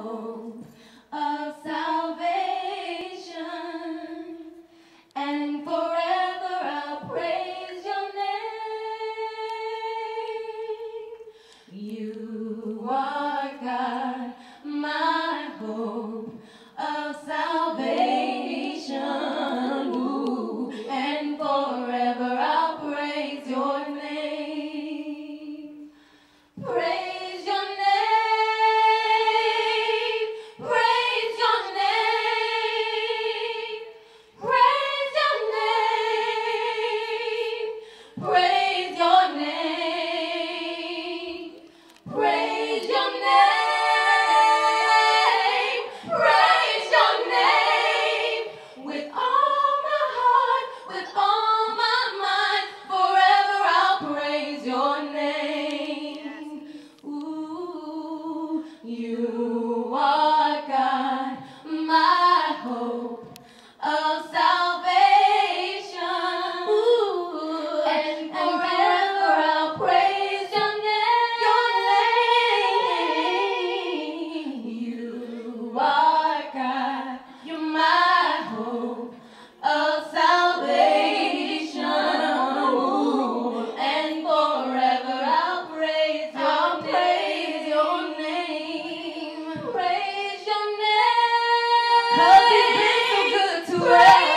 of salvation, and forever I'll praise your name. You are God, my hope of salvation. Praise Cause he's been so good to us.